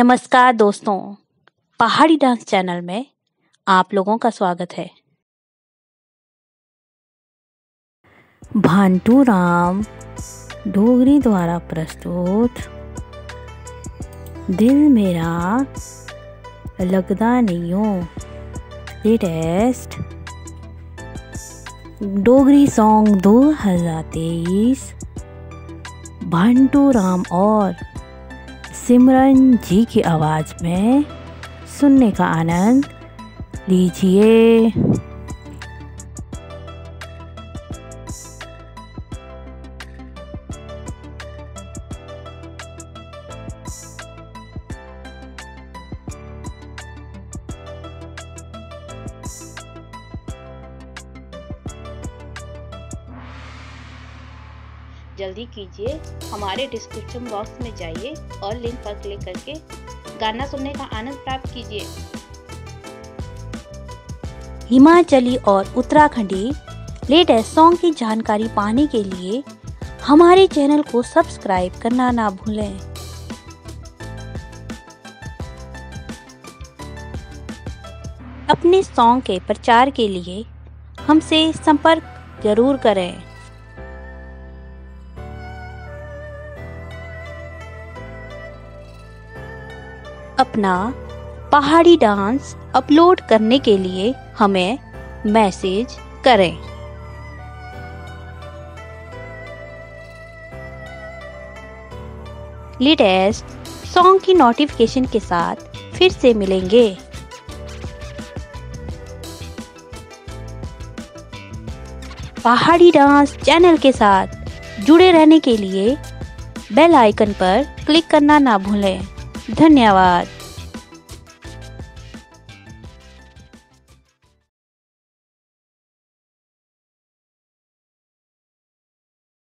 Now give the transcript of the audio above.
नमस्कार दोस्तों, पहाड़ी डांस चैनल में आप लोगों का स्वागत है। भांटू राम डोगरी द्वारा प्रस्तुत, दिल मेरा लगदा नहीं हो लेटेस्ट, डोगरी सॉन्ग 2023 भांटू राम और सिमरन जी की आवाज़ में सुनने का आनंद लीजिए। जल्दी कीजिए, हमारे डिस्क्रिप्शन बॉक्स में जाइए और लिंक पर क्लिक करके गाना सुनने का आनंद प्राप्त कीजिए। हिमाचली और उत्तराखंडी लेटेस्ट सॉन्ग की जानकारी पाने के लिए हमारे चैनल को सब्सक्राइब करना ना भूलें। अपने सॉन्ग के प्रचार के लिए हमसे संपर्क ज़रूर करें। अपना पहाड़ी डांस अपलोड करने के लिए हमें मैसेज करें। लेटेस्ट सॉन्ग की नोटिफिकेशन के साथ फिर से मिलेंगे। पहाड़ी डांस चैनल के साथ जुड़े रहने के लिए बेल आइकन पर क्लिक करना ना भूलें। धन्यवाद।